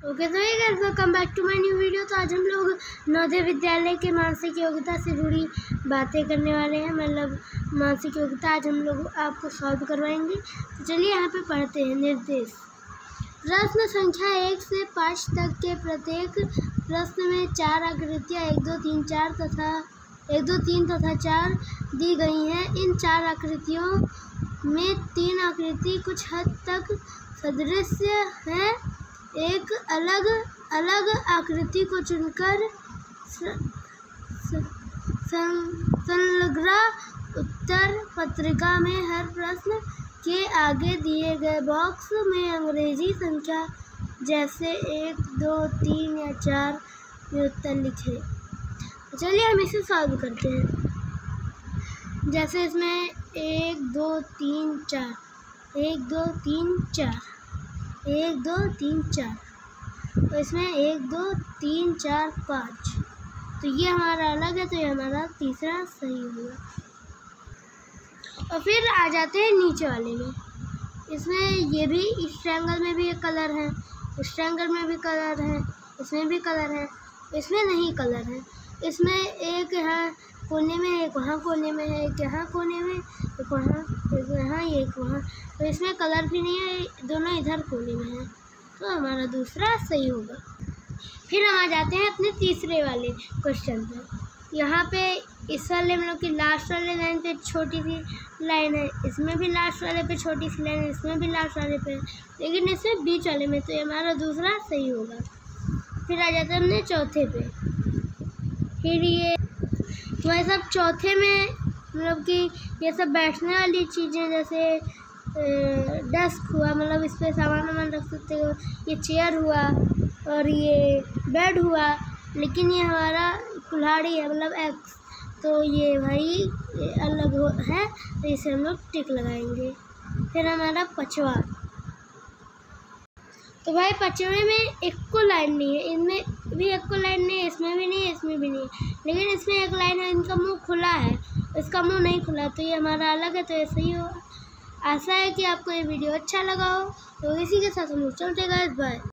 Okay तो ये guys welcome back to my new video तो आज हम लोग नवोदय विद्यालय के मानसिक योग्यता से जुड़ी बातें करने वाले हैं। मतलब मानसिक योग्यता आज हम लोग आपको सॉल्व करवाएँगे। तो चलिए यहाँ पे पढ़ते हैं निर्देश। प्रश्न संख्या एक से पाँच तक के प्रत्येक प्रश्न में चार आकृतियाँ एक, दो, तीन, चार तथा एक, दो, तीन तथा चार दी गई हैं। इन चार आकृतियों में तीन आकृति कुछ हद तक सदृश्य हैं। एक अलग अलग आकृति को चुनकर संलग्न उत्तर पत्रिका में हर प्रश्न के आगे दिए गए बॉक्स में अंग्रेज़ी संख्या जैसे एक, दो, तीन या चार में उत्तर लिखे। चलिए हम इसे सॉल्व करते हैं। जैसे इसमें एक, दो, तीन, चार। एक, दो, तीन, चार। एक, दो, तीन, चार। तो इसमें एक, दो, तीन, चार, पाँच। तो ये हमारा अलग है तो ये हमारा तीसरा सही होगा और फिर आ जाते हैं नीचे वाले में। इसमें ये भी, इस ट्रैंगल में भी एक कलर है, इस ट्रैंगल में भी कलर है, इसमें भी कलर है, इसमें नहीं कलर है। इसमें एक है कोने में एक वहाँ कोने में है, एक यहाँ कोने में, एक वहाँ, एक यहाँ, एक वहाँ। तो इसमें कलर भी नहीं है, दोनों इधर कोने में है। तो हमारा दूसरा सही होगा। फिर हम आ जाते हैं अपने तीसरे वाले क्वेश्चन पर। यहाँ पे इस वाले में लोग की लास्ट वाले लाइन पे छोटी सी लाइन है। इसमें भी लास्ट वाले पे छोटी सी लाइन है, इसमें भी लास्ट वाले पे। लेकिन इसमें बीच वाले में तो ये हमारा दूसरा सही होगा। फिर आ जाते हैं हमने चौथे पे। फिर ये तो ये सब चौथे में मतलब कि ये सब बैठने वाली चीज़ें जैसे डेस्क हुआ मतलब इस पर सामान वामान रख सकते हो। ये चेयर हुआ और ये बेड हुआ, लेकिन ये हमारा कुल्हाड़ी है मतलब एक्स तो ये भाई अलग हो, है तो इसे हम लोग टिक लगाएँगे। फिर हमारा पचवा। तो भाई पचवे में एक को लाइन नहीं है, इनमें भी एक को लाइन नहीं है, इसमें भी नहीं भी नहीं। लेकिन इसमें एक लाइन है, इनका मुँह खुला है। इसका मुँह नहीं खुला तो ये हमारा अलग है तो ऐसे ही होगा। आशा है कि आपको ये वीडियो अच्छा लगा हो। तो इसी के साथ हम लोग चलते गए बाय